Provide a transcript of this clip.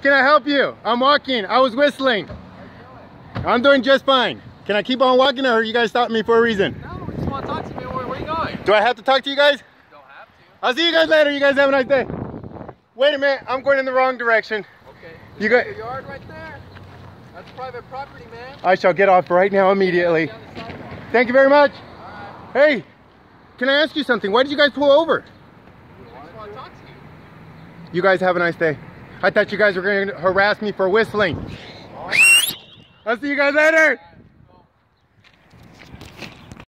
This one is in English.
Can I help you? I'm walking. I was whistling. I'm doing just fine. Can I keep on walking or you guys stop me for a reason? No, we just want to talk to you. Where, where are you going? Do I have to talk to you guys? You don't have to. I'll see you guys later. You guys have a nice day. Wait a minute. I'm going in the wrong direction. Okay. You got- Your yard right there. That's private property, man. I shall get off right now immediately. On the sidewalk. Thank you very much. Right. Hey, can I ask you something? Why did you guys pull over? We just want to talk to you. You guys have a nice day. I thought you guys were going to harass me for whistling. I'll see you guys later.